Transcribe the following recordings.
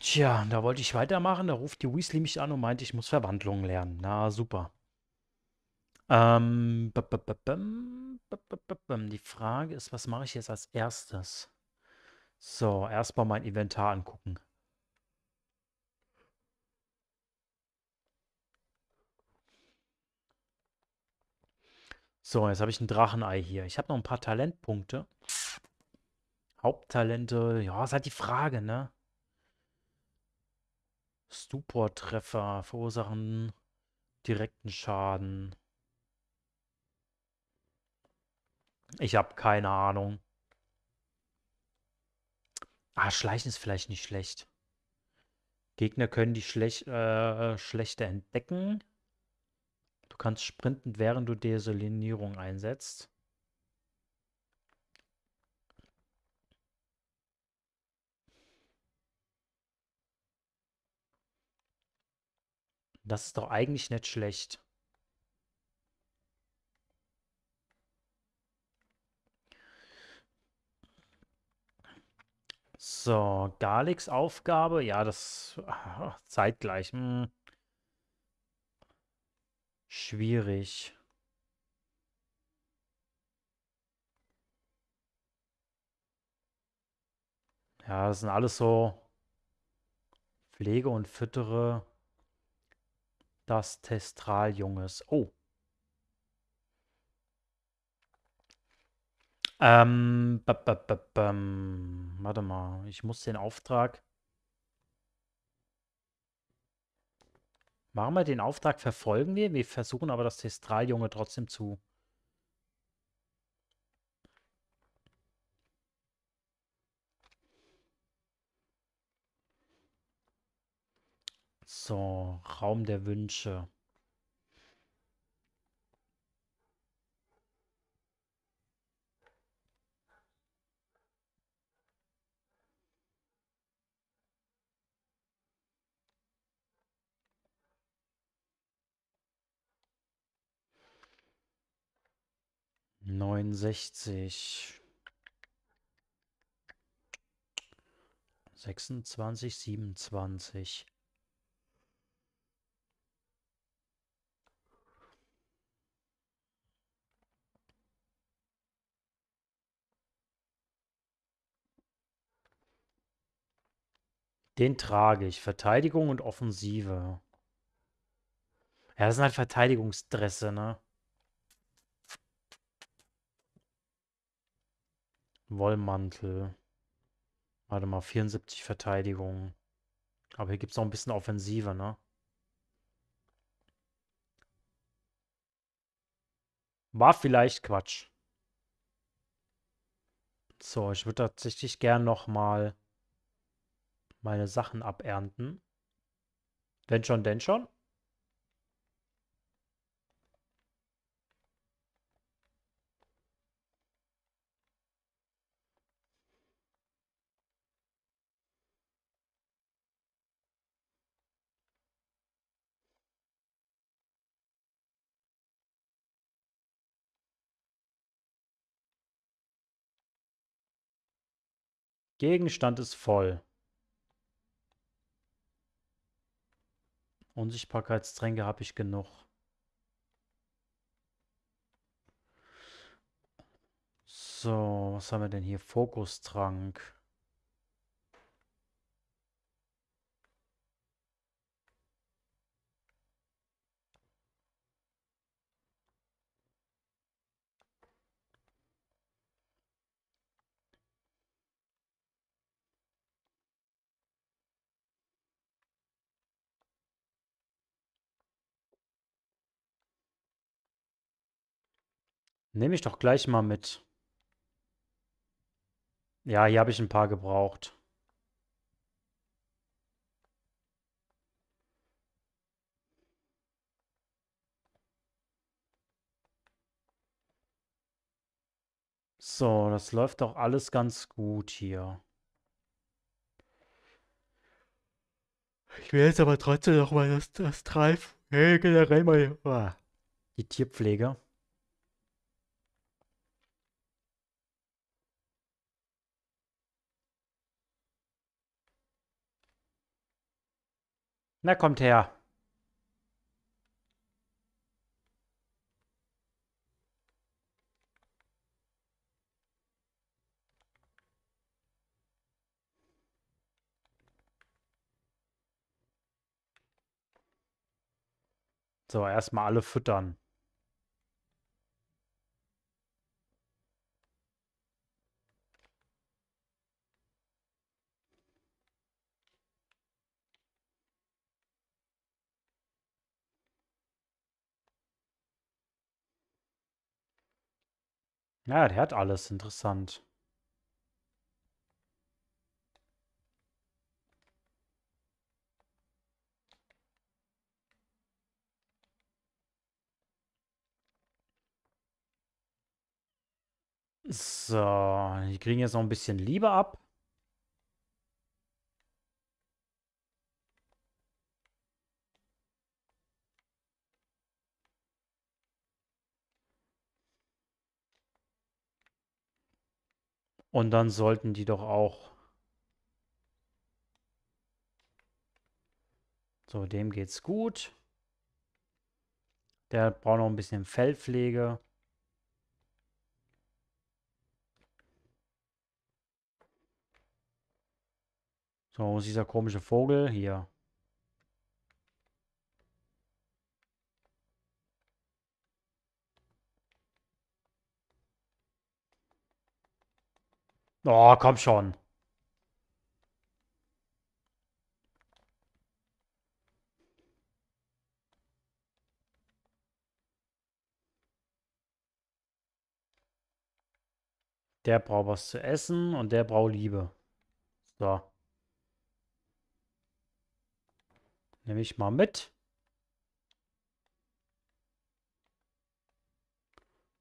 Tja, da wollte ich weitermachen. Da ruft die Weasley mich an und meinte, ich muss Verwandlungen lernen. Na, super. Ähm, die Frage ist, was mache ich jetzt als erstes? So, erstmal mein Inventar angucken. So, jetzt habe ich ein Drachenei hier. Ich habe noch ein paar Talentpunkte. Haupttalente, ja, ist halt die Frage, ne? Stupor-Treffer verursachen direkten Schaden. Ich habe keine Ahnung. Ah, Schleichen ist vielleicht nicht schlecht. Gegner können die Schlech äh, Schlechte entdecken. Du kannst sprinten, während du Desolinierung einsetzt. Das ist doch eigentlich nicht schlecht. So, Galix Aufgabe. Ja, das ach, zeitgleich. Hm. Schwierig. Ja, das sind alles so Pflege und Füttere das Testraljunges. Oh. Ähm, b -b -b -b warte mal, ich muss den Auftrag. Machen wir den Auftrag, verfolgen wir. Wir versuchen aber das Testraljunge trotzdem zu. So, Raum der Wünsche. Neunundsechzig. Sechsundzwanzig, siebenundzwanzig. Den trage ich. Verteidigung und Offensive. Ja, das sind halt Verteidigungsdresse, ne? Wollmantel. Warte mal, 74 Verteidigung. Aber hier gibt es noch ein bisschen Offensive, ne? War vielleicht Quatsch. So, ich würde tatsächlich gern noch mal meine Sachen abernten. Wenn schon, denn schon. Gegenstand ist voll. Unsichtbarkeitstränke habe ich genug. So, was haben wir denn hier? Fokustrank. Nehme ich doch gleich mal mit. Ja, hier habe ich ein paar gebraucht. So, das läuft doch alles ganz gut hier. Ich will jetzt aber trotzdem noch mal das, das Treif. Hey, generell mal. Oh, die Tierpflege. Na, kommt her. So, erstmal alle füttern. Ja, der hat alles. Interessant. So, die kriegen jetzt noch ein bisschen Liebe ab. Und dann sollten die doch auch... So, dem geht's gut. Der braucht noch ein bisschen Fellpflege. So, wo ist dieser komische Vogel? Hier. Oh, komm schon. Der braucht was zu essen und der braucht Liebe. So. Nehme ich mal mit.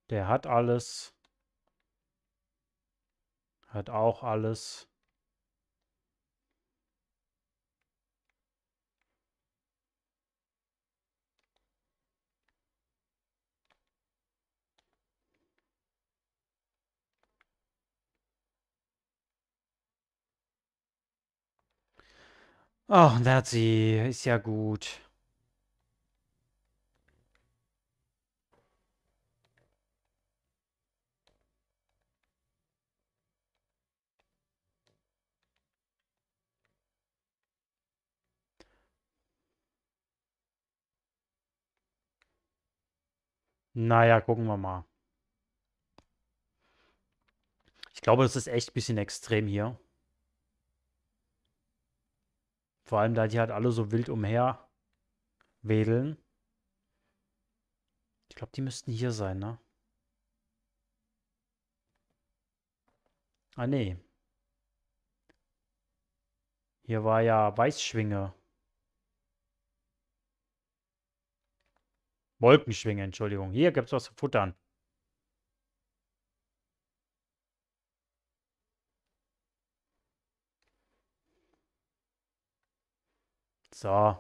Der hat alles. Hat auch alles. Ach, Nazi, ist ja gut. Naja, gucken wir mal. Ich glaube, das ist echt ein bisschen extrem hier. Vor allem, da die halt alle so wild umher wedeln. Ich glaube, die müssten hier sein, ne? Ah, nee. Hier war ja Weißschwinge. Wolkenschwinge, Entschuldigung. Hier gibt es was zu futtern. So.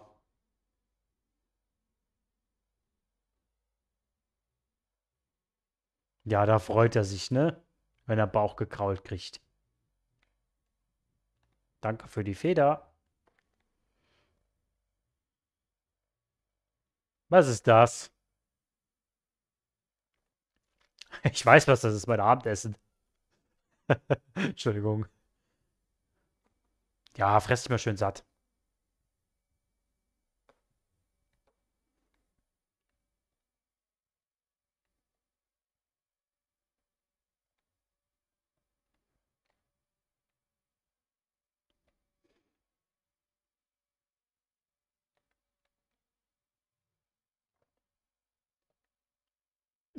Ja, da freut er sich, ne? Wenn er Bauch gekrault kriegt. Danke für die Feder. Was ist das? Ich weiß, was das ist, mein Abendessen. Entschuldigung. Ja, fress dich mal schön satt.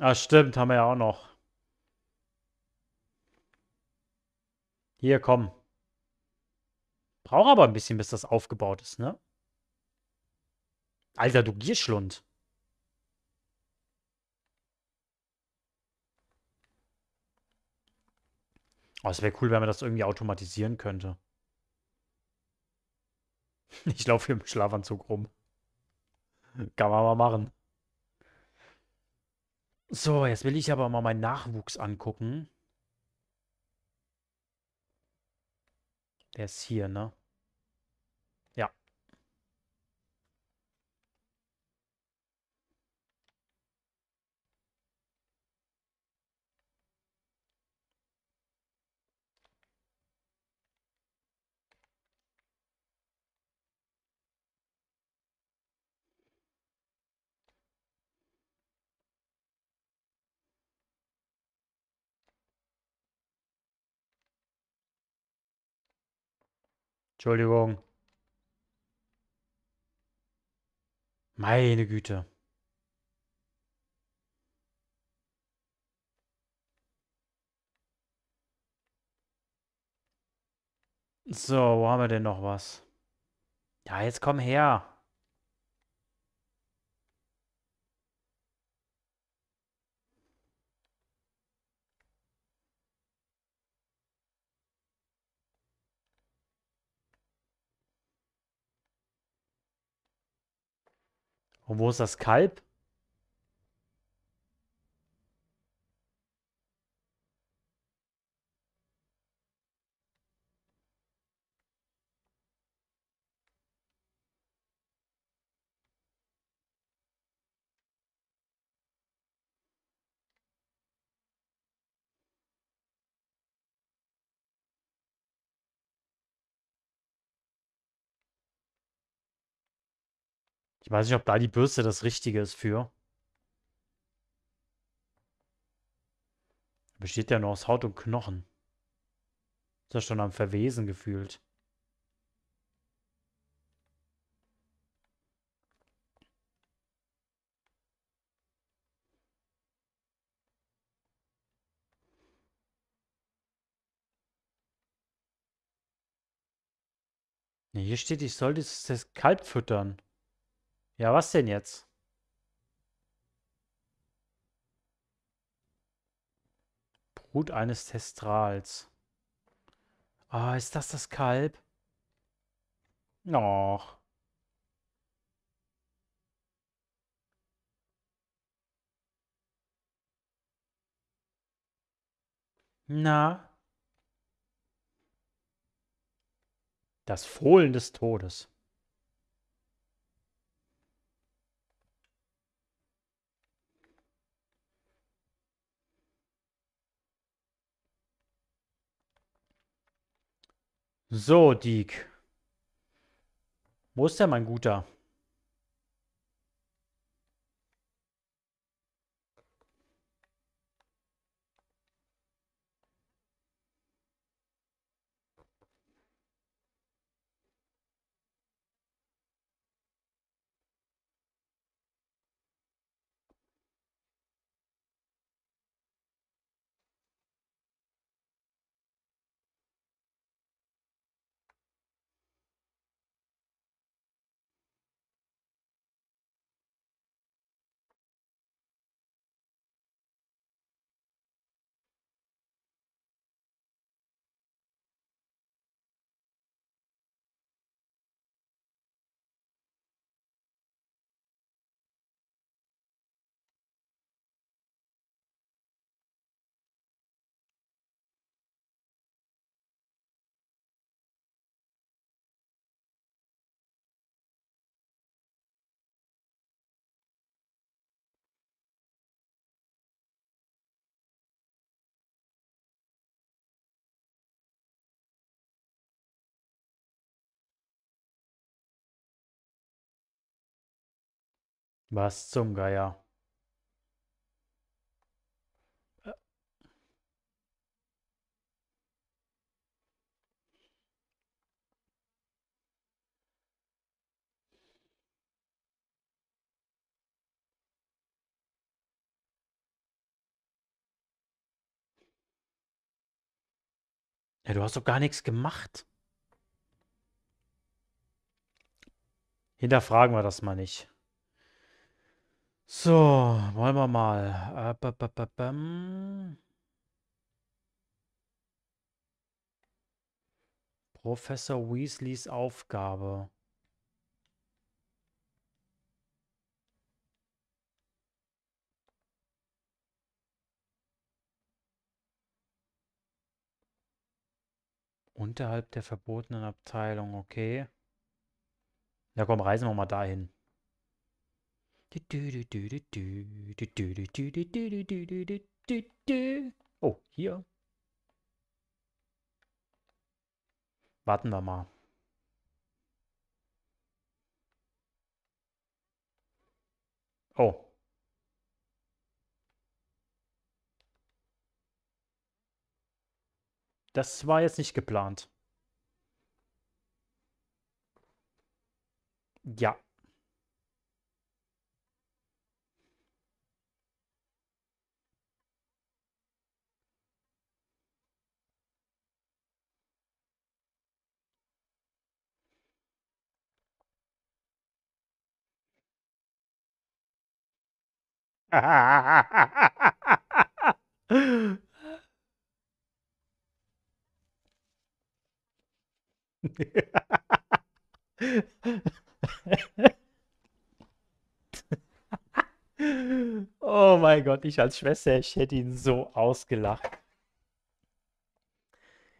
Ah, stimmt, haben wir ja auch noch. Hier, komm. Braucht aber ein bisschen, bis das aufgebaut ist, ne? Alter, du Gierschlund. Oh, es wäre cool, wenn man das irgendwie automatisieren könnte. Ich laufe hier im Schlafanzug rum. Kann man mal machen. So, jetzt will ich aber mal meinen Nachwuchs angucken. Der ist hier, ne? Ja. Entschuldigung. Meine Güte. So, wo haben wir denn noch was? Ja, jetzt komm her. Und wo ist das Kalb? Ich weiß nicht, ob da die Bürste das Richtige ist für. Besteht ja nur aus Haut und Knochen. Ist ja schon am Verwesen gefühlt. Hier steht, ich soll das Kalb füttern. Ja, was denn jetzt? Brut eines Testrals. Ah, ist das das Kalb? Och. Na? Das Fohlen des Todes. So, Diek. Wo ist der, mein Guter? Was zum Geier? Ja, du hast doch gar nichts gemacht. Hinterfragen wir das mal nicht. So, wollen wir mal. Äh, Professor Weasleys Aufgabe. Unterhalb der verbotenen Abteilung, okay. Ja, komm, reisen wir mal dahin. Oh, hier. Warten wir mal. Oh. Das war jetzt nicht geplant. Ja. Oh mein Gott, ich als Schwester, ich hätte ihn so ausgelacht.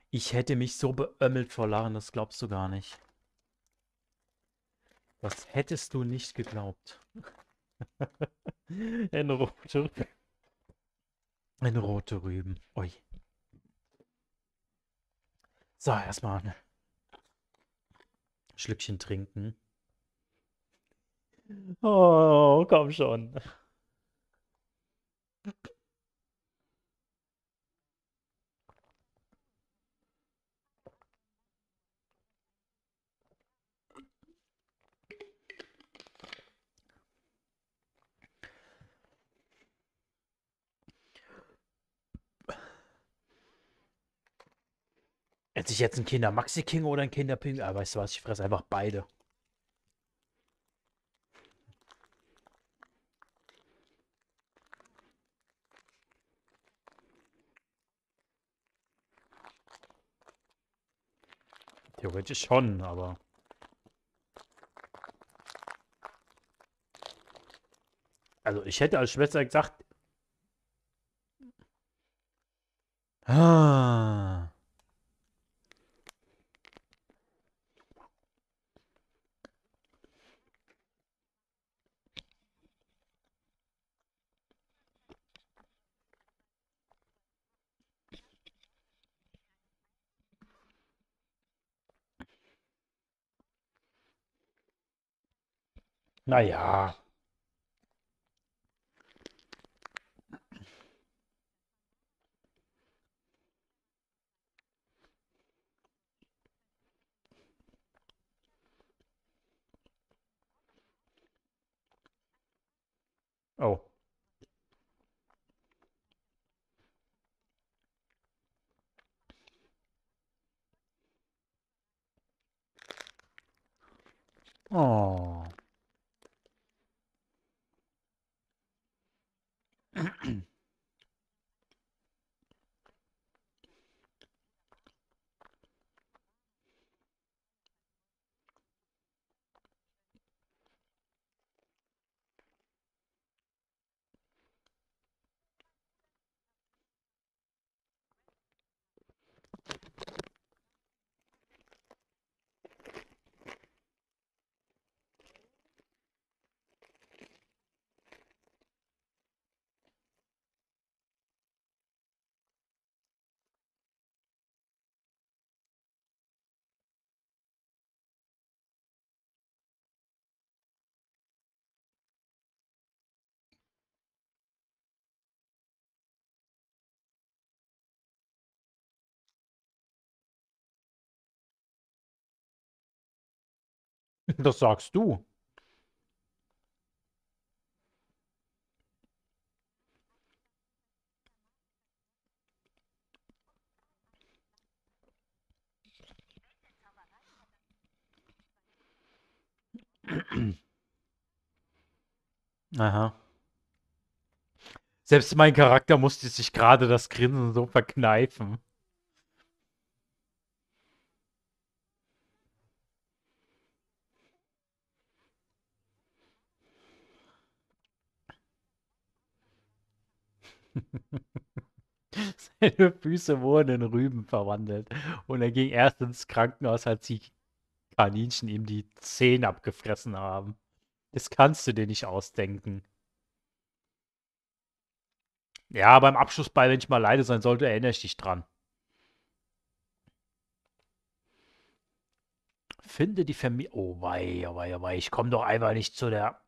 Ich hätte mich so beömmelt vor Lachen, das glaubst du gar nicht. Das hättest du nicht geglaubt. Ein rote, ein rote Rüben. Ui. So, erstmal ein Schlückchen trinken. Oh, komm schon. Hätte ich jetzt ein Kinder Maxi King oder ein Kinder Ping, aber weißt du was, ich fresse einfach beide. Theoretisch schon, aber. Also ich hätte als Schwester gesagt. Ah. Naja. Oh. Oh. Das sagst du. Aha. Selbst mein Charakter musste sich gerade das Grinsen so verkneifen. Seine Füße wurden in Rüben verwandelt und er ging erst ins Krankenhaus, als die Kaninchen ihm die Zähne abgefressen haben. Das kannst du dir nicht ausdenken. Ja, beim Abschlussball, wenn ich mal leide sein sollte, erinnere ich dich dran. Finde die Familie. Oh wei, oh wei, oh wei. Ich komme doch einfach nicht zu der.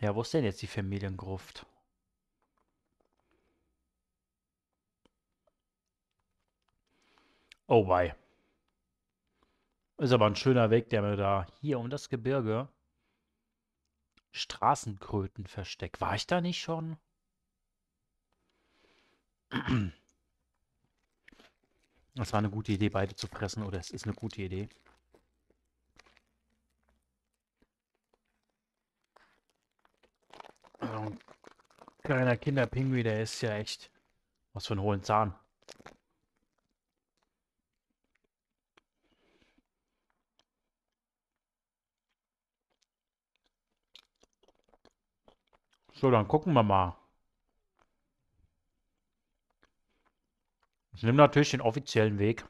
Ja, wo ist denn jetzt die Familiengruft? Oh wei. Ist aber ein schöner Weg, der mir da hier um das Gebirge. Straßenkrötenversteck. War ich da nicht schon? Das war eine gute Idee, beide zu fressen, oder es ist eine gute Idee. Kleiner Kinderpinguin, der ist ja echt was für einen hohen Zahn. So, dann gucken wir mal. Ich nehme natürlich den offiziellen Weg.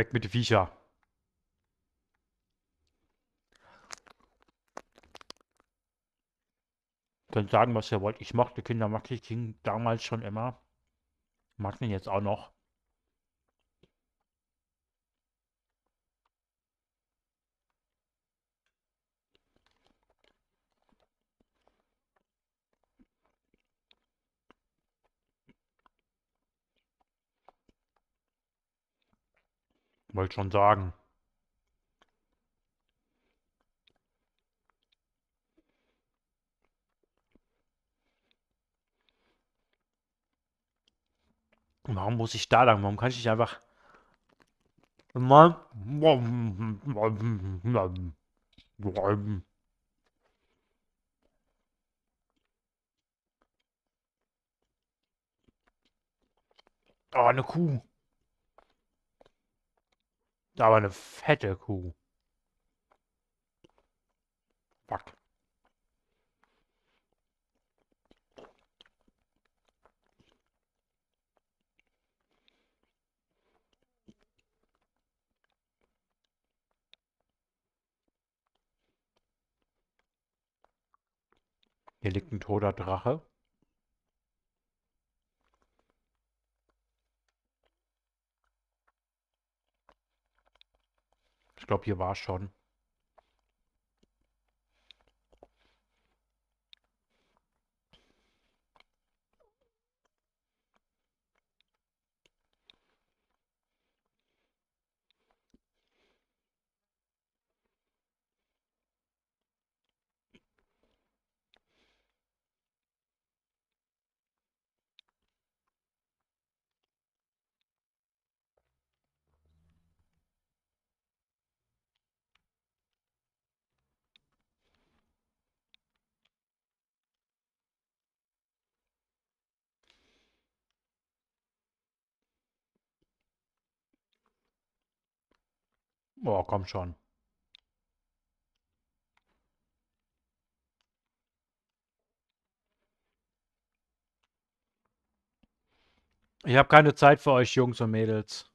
Weg mit den Viecher. Könnt sagen, was ihr wollt. Ich mochte Kinder Maxi King damals schon immer. Mag ihn jetzt auch noch. Wollte schon sagen. Warum muss ich da lang? Warum kann ich nicht einfach... Oh, eine Kuh. Aber eine fette Kuh. Fuck. Hier liegt ein toter Drache. Glaube, hier war schon. Oh, komm schon. Ich habe keine Zeit für euch Jungs und Mädels.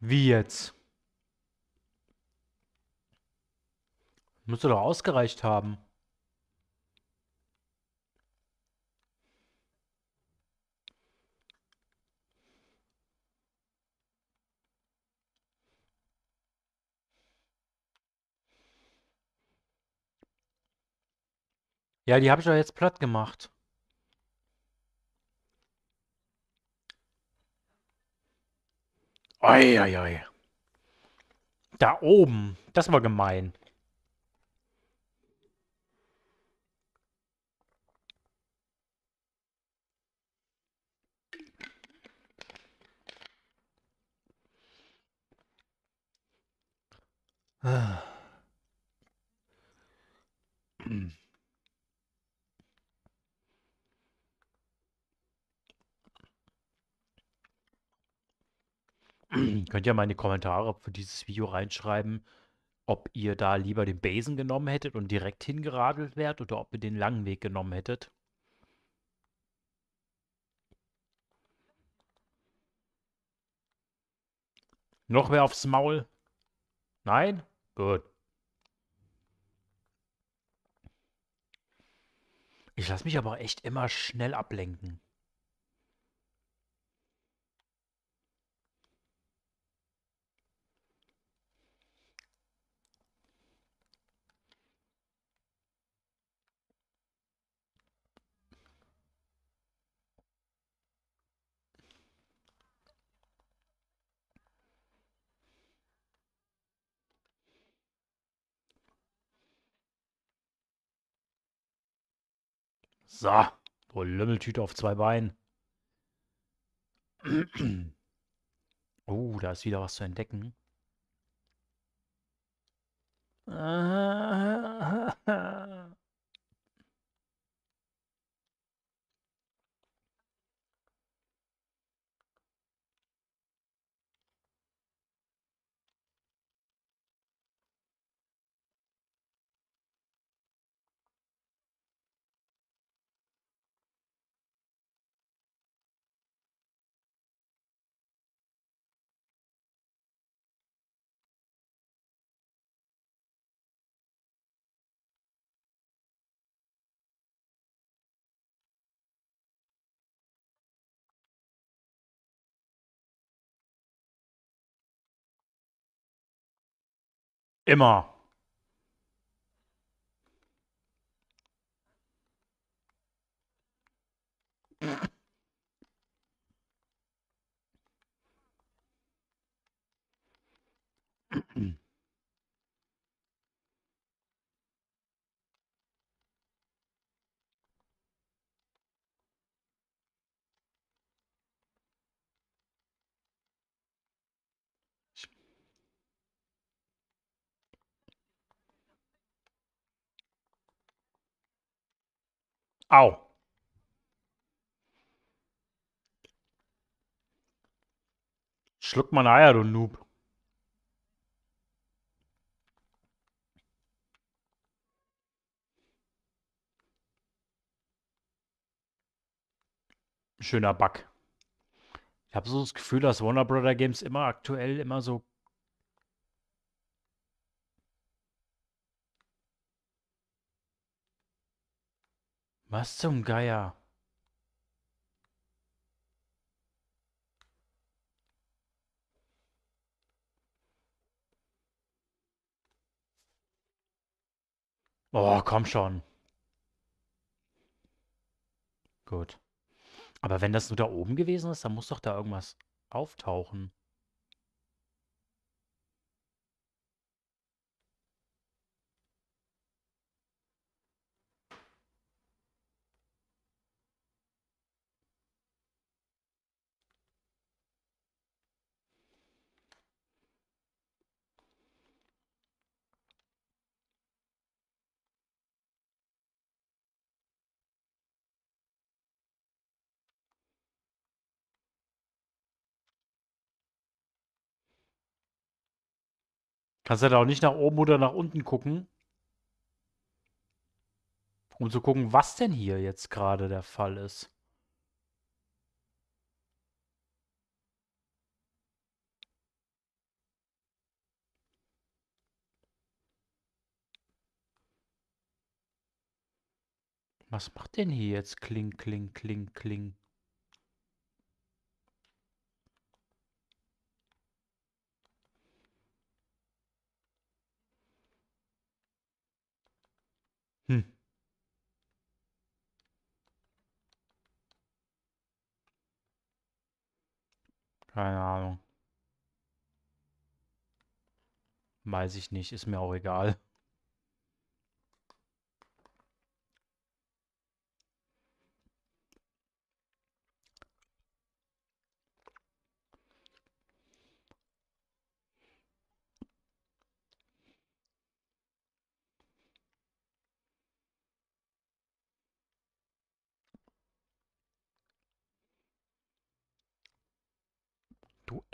Wie jetzt? Müsste doch ausgereicht haben. Ja, die habe ich doch jetzt platt gemacht. Oi. Da oben. Das war gemein. Könnt ihr mal in die Kommentare für dieses Video reinschreiben, ob ihr da lieber den Besen genommen hättet und direkt hingeradelt wärt oder ob ihr den langen Weg genommen hättet. Noch wer aufs Maul? Nein? Gut. Ich lasse mich aber echt immer schnell ablenken. So, oh, Lümmeltüte auf zwei Beinen. Oh, da ist wieder was zu entdecken. Immer. Au. Schluck mal Eier, du Noob. Schöner Bug. Ich habe so das Gefühl, dass Warner Brother Games immer aktuell immer so Was zum Geier? Oh, komm schon. Gut. Aber wenn das nur da oben gewesen ist, dann muss doch da irgendwas auftauchen. Kannst du da auch nicht nach oben oder nach unten gucken? Um zu gucken, was denn hier jetzt gerade der Fall ist. Was macht denn hier jetzt Kling, Kling, Kling, Kling? Hm. Keine Ahnung. Weiß ich nicht, ist mir auch egal.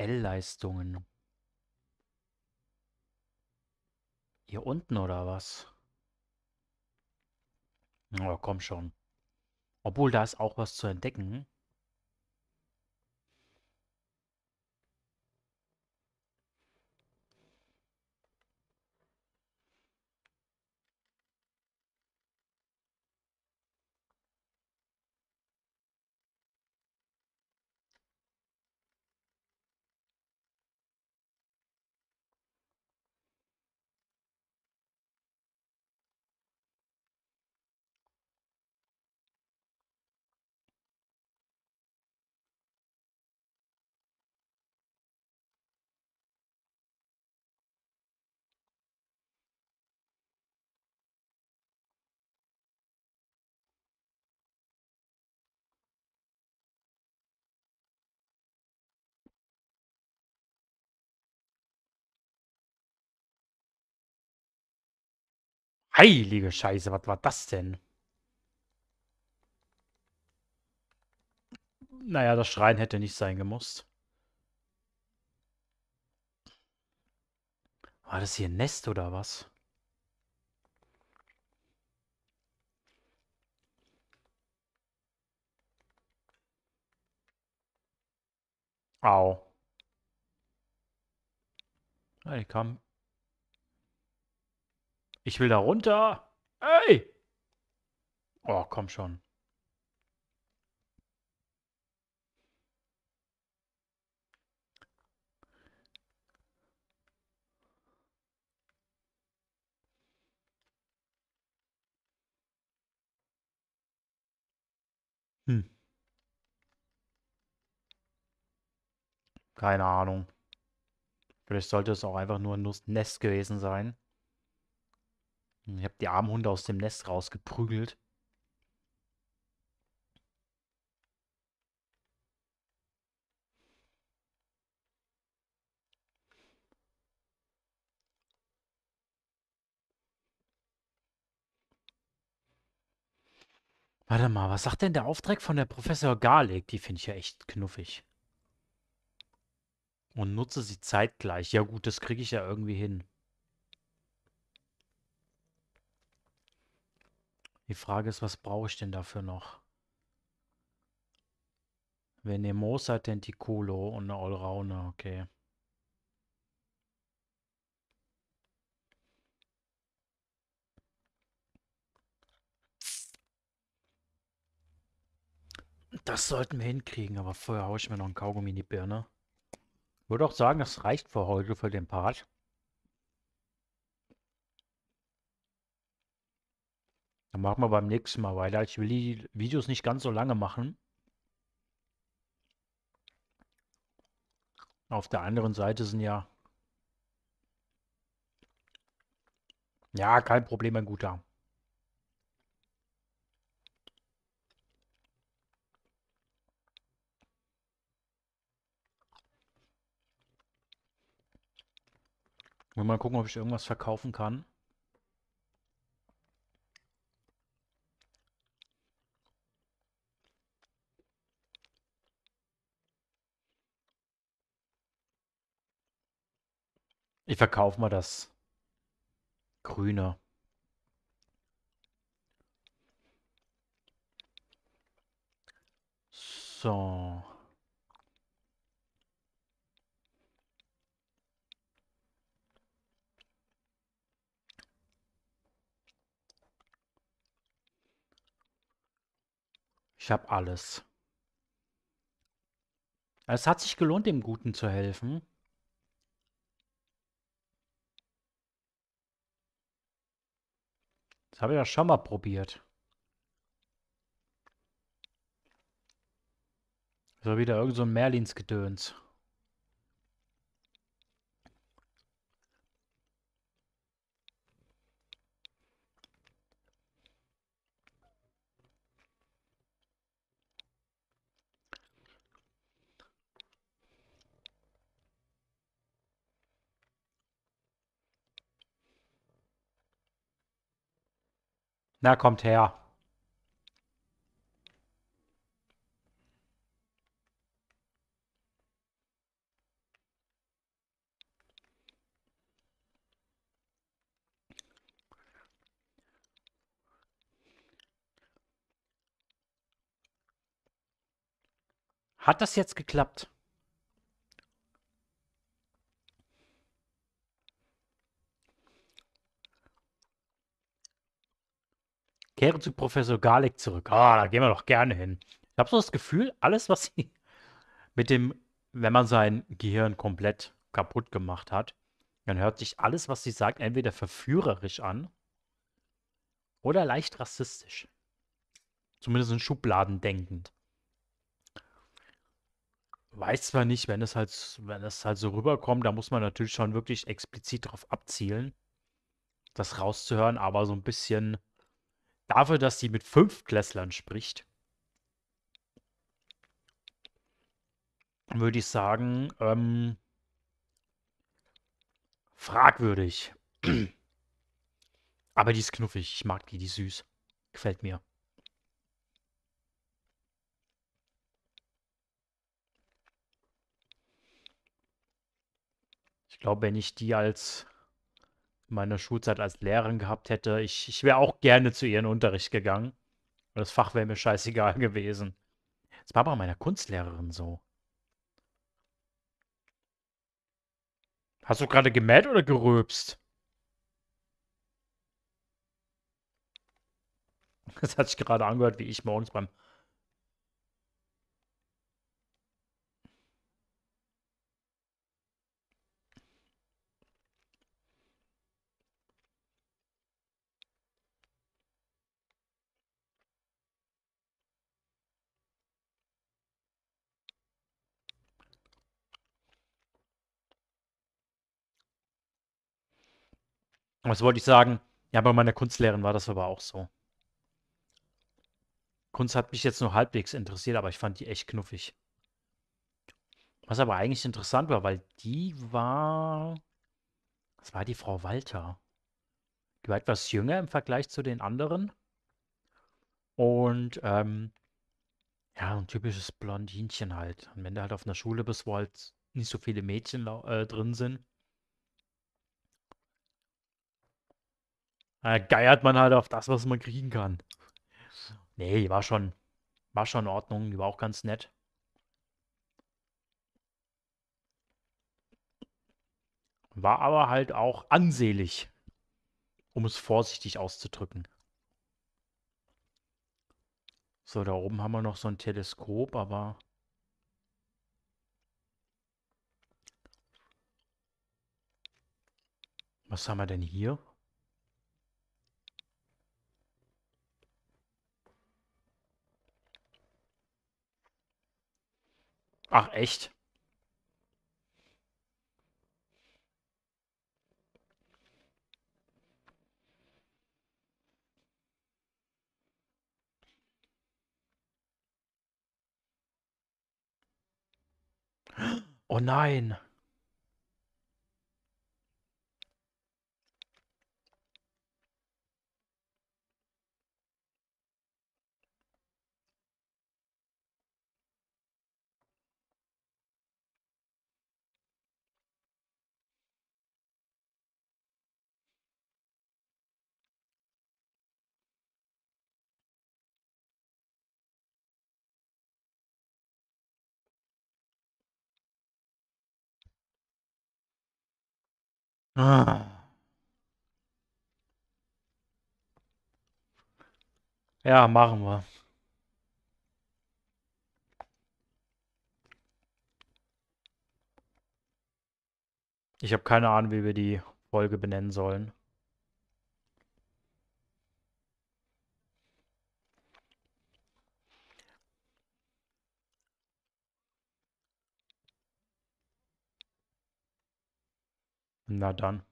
Duellleistungen Hier unten oder was? Oh, komm schon. Obwohl, da ist auch was zu entdecken. Heilige Scheiße, was war das denn? Naja, das Schreien hätte nicht sein gemusst. War das hier ein Nest oder was? Au. Ah, die kam. Ich will da runter. Ey! Oh, komm schon. Hm. Keine Ahnung. Vielleicht sollte es auch einfach nur ein Nest gewesen sein. Ich habe die armen Hunde aus dem Nest rausgeprügelt. Warte mal, was sagt denn der Auftrag von der Professor Garlick? Die finde ich ja echt knuffig. Und nutze sie zeitgleich. Ja gut, das kriege ich ja irgendwie hin. Die Frage ist, was brauche ich denn dafür noch? Venemosa Tenticulo und eine Allrounder, okay. Das sollten wir hinkriegen, aber vorher haue ich mir noch einen Kaugummi in die Birne. Würde auch sagen, das reicht für heute für den Part. Dann machen wir beim nächsten Mal weiter. Ich will die Videos nicht ganz so lange machen. Auf der anderen Seite sind ja... Ja, kein Problem, mein Guter. Mal gucken, ob ich irgendwas verkaufen kann. Ich verkaufe mal das Grüne. So. Ich habe alles. Es hat sich gelohnt, dem Guten zu helfen. Das habe ich ja schon mal probiert. So wieder irgend so ein Merlins-Gedöns. Na, kommt her. Hat das jetzt geklappt? Kehre zu Professor Garlick zurück. Ah, da gehen wir doch gerne hin. Ich habe so das Gefühl, alles, was sie mit dem, wenn man sein Gehirn komplett kaputt gemacht hat, dann hört sich alles, was sie sagt, entweder verführerisch an oder leicht rassistisch. Zumindest in Schubladen denkend. Weiß zwar nicht, wenn es halt, wenn es halt so rüberkommt, da muss man natürlich schon wirklich explizit darauf abzielen, das rauszuhören, aber so ein bisschen dafür, dass sie mit fünf Klässlern spricht, würde ich sagen, ähm, fragwürdig. Aber die ist knuffig. Ich mag die, die ist süß. Gefällt mir. Ich glaube, wenn ich die als meiner Schulzeit als Lehrerin gehabt hätte, ich, ich wäre auch gerne zu ihrem Unterricht gegangen. Das Fach wäre mir scheißegal gewesen. Das war bei meiner Kunstlehrerin so. Hast du gerade gemäht oder gerülpst? Das hat sich gerade angehört, wie ich morgens beim Was wollte ich sagen? Ja, bei meiner Kunstlehrerin war das aber auch so. Kunst hat mich jetzt nur halbwegs interessiert, aber ich fand die echt knuffig. Was aber eigentlich interessant war, weil die war. Was war die Frau Walter? Die war etwas jünger im Vergleich zu den anderen. Und ähm, ja, ein typisches Blondinchen halt. Und wenn du halt auf einer Schule bist, wo halt nicht so viele Mädchen äh, drin sind, äh, geiert man halt auf das, was man kriegen kann. Nee, war schon, war schon in Ordnung. Die war auch ganz nett. War aber halt auch ansehlich, um es vorsichtig auszudrücken. So, da oben haben wir noch so ein Teleskop, aber... Was haben wir denn hier? Ach, echt? Oh nein. Ah. Ja, machen wir. Ich habe keine Ahnung, wie wir die Folge benennen sollen. Na dann.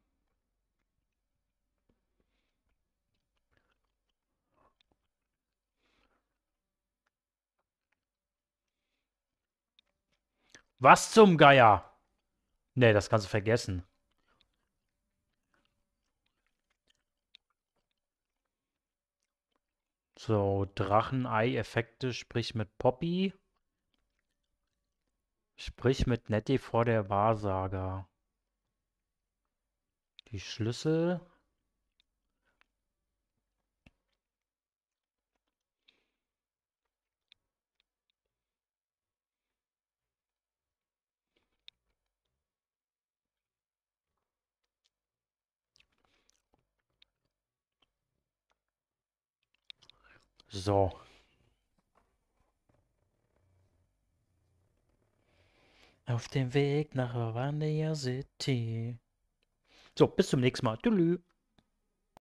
Was zum Geier? Nee, das kannst du vergessen. So, Drachenei-Effekte, sprich mit Poppy. Sprich mit Nettie vor der Wahrsager die Schlüssel. So. Auf dem Weg nach Havana City. So, bis zum nächsten Mal. Tschüss.